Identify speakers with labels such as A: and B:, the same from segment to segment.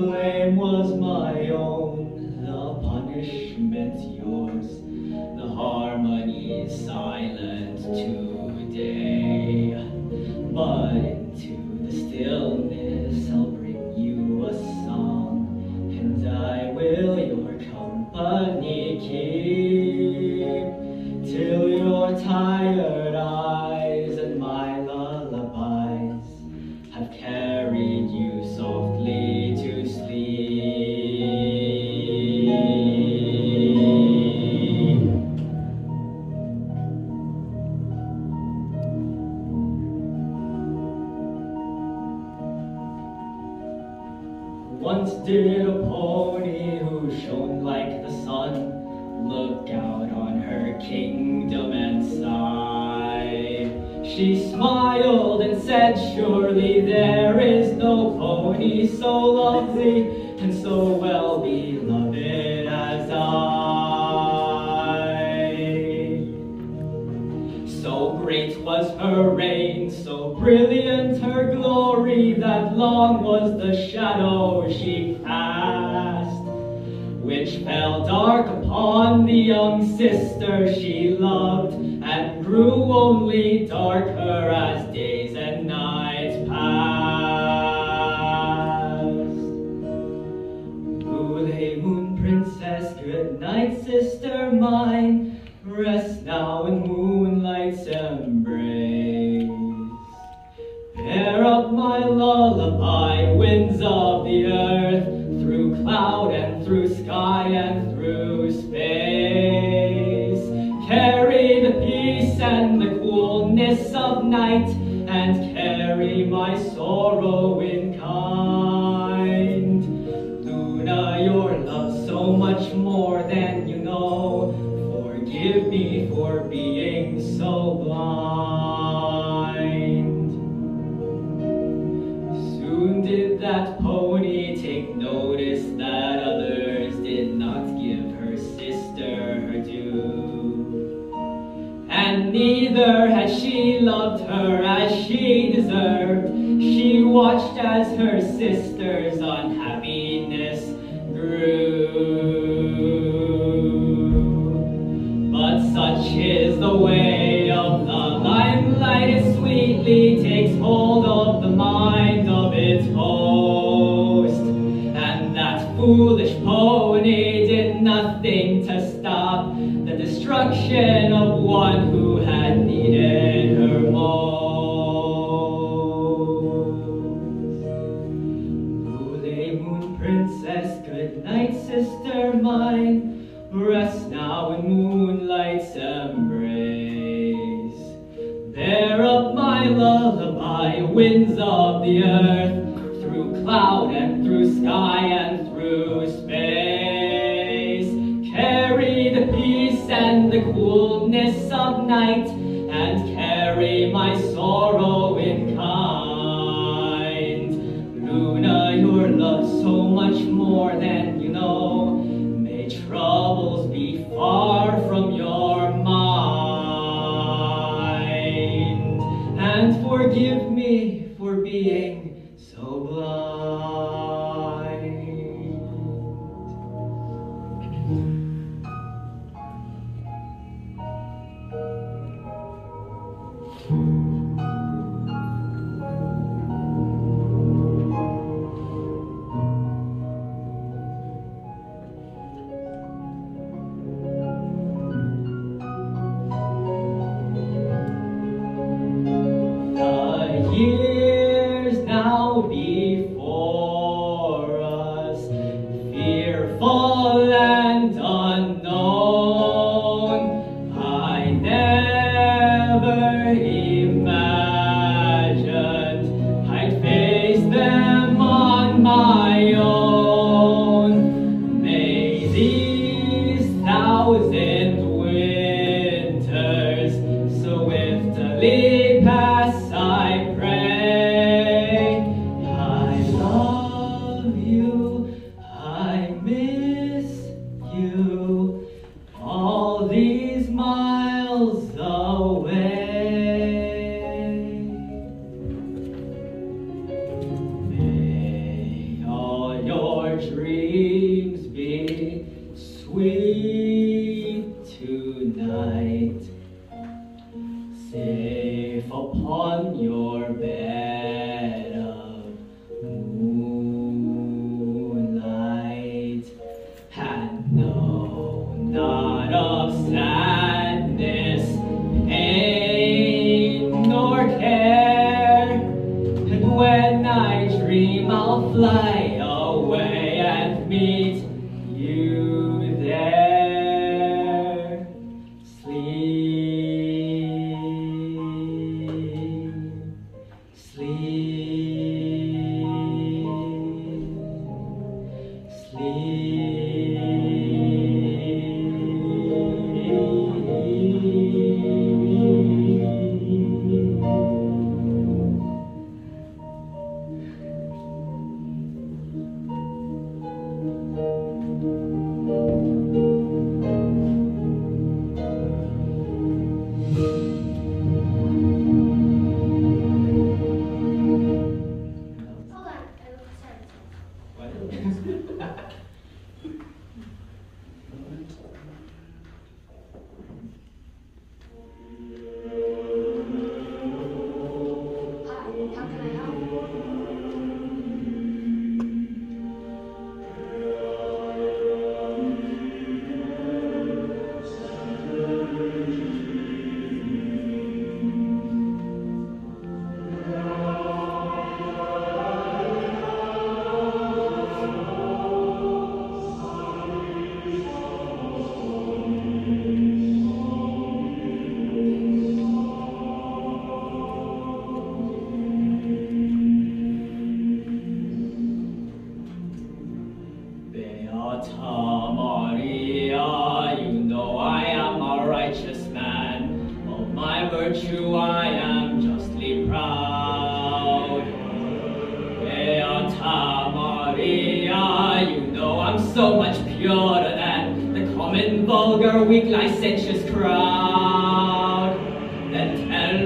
A: blame was my own, the punishment, yours, the harmony's silent today. She smiled and said, Surely there is no pony so lovely and so well beloved as I. So great was her reign, so brilliant her glory, that long was the shadow she cast, which fell dark upon the young sister she loved, and grew only darker as days and nights passed. Moon princess, good night, sister mine. Rest now in moonlight's embrace. Pair up my lullaby, winds of the earth, through cloud and through sky and through of night, and carry my sorrow loved her as she deserved. She watched as her sister's unhappiness grew. But such is the way of the limelight, it sweetly takes hold of the mind of its host. And that foolish pony did nothing to stop the destruction of one sister mine. Rest now in moonlight's embrace. Bear up my lullaby, winds of the earth, through cloud and through sky and through space. Carry the peace and the coolness of night, and carry my sorrow in kind. Luna, your love so much more than you know.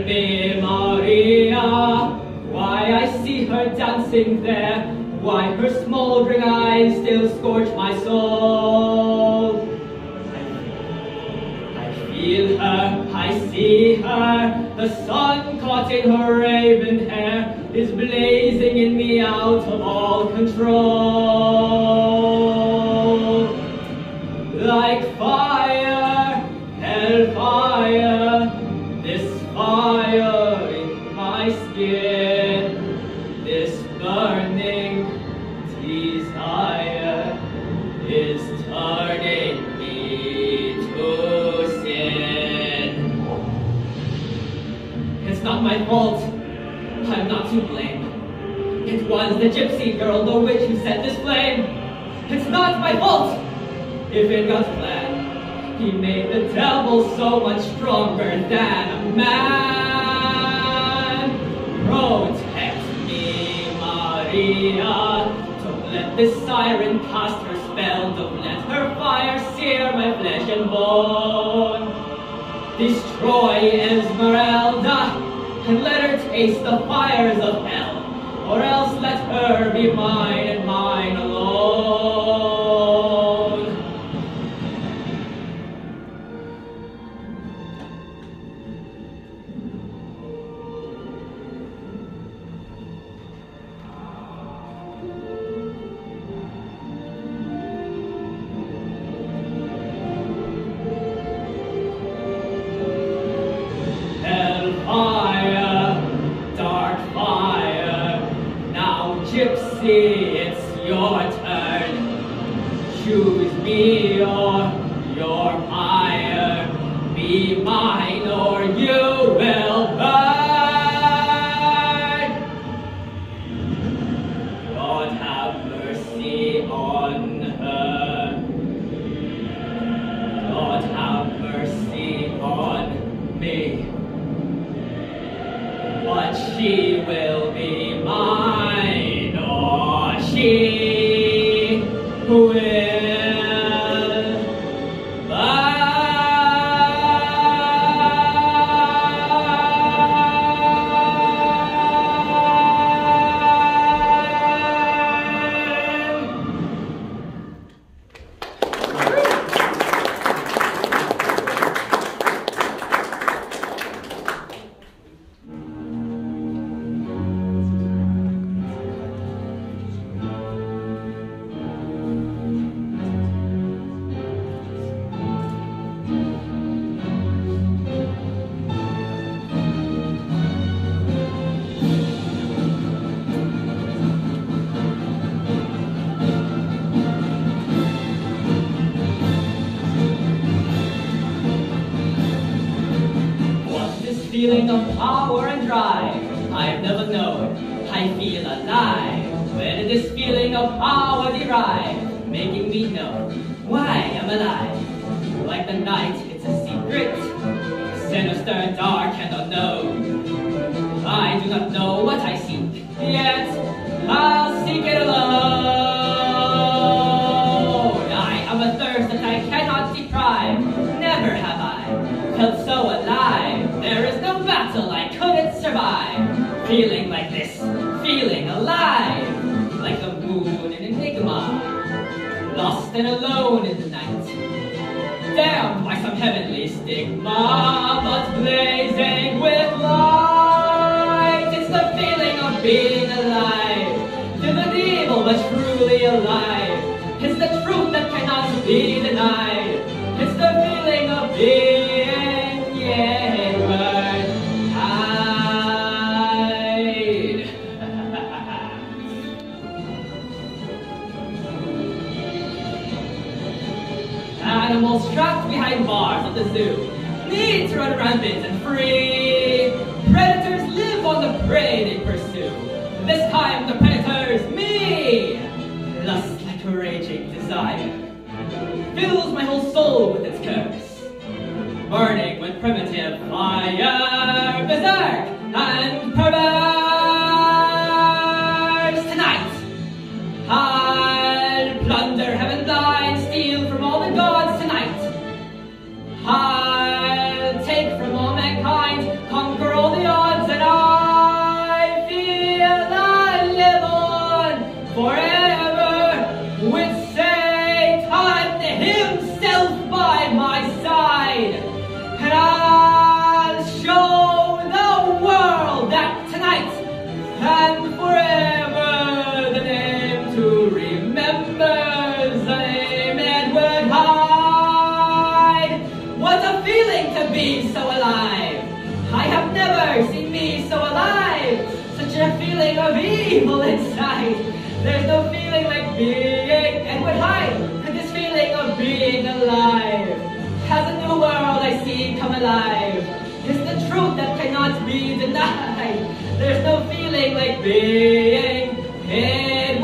A: Then Maria, why I see her dancing there, why her smoldering eyes still scorch my soul. I feel her, I see her, the sun caught in her raven hair is blazing in me out of all control. Like fire, hellfire, fire in my skin, this burning desire is turning me to sin. It's not my fault. I'm not to blame. It was the gypsy girl, the witch, who set this flame. It's not my fault. If it God's plan, He made the devil so much stronger than a man. Protect me, Maria. Don't let this siren cast her spell. Don't let her fire sear my flesh and bone. Destroy Esmeralda and let her taste the fires of hell, or else let her be mine and mine Gypsy, of power and drive I've never known. I feel alive. Where did this feeling of power derive? Making me know why I'm alive. Like the night, it's a secret. Sinister, dark, and alone in the night, damned by some heavenly stigma, but blazing with light. Animals trapped behind bars at the zoo need to run rampant and free. Predators live on the prey they pursue. This time the predator's me. Lust like a raging desire fills my whole soul with its curse. Burning with primitive fire, berserk come alive. It's the truth that cannot be denied. There's no feeling like being in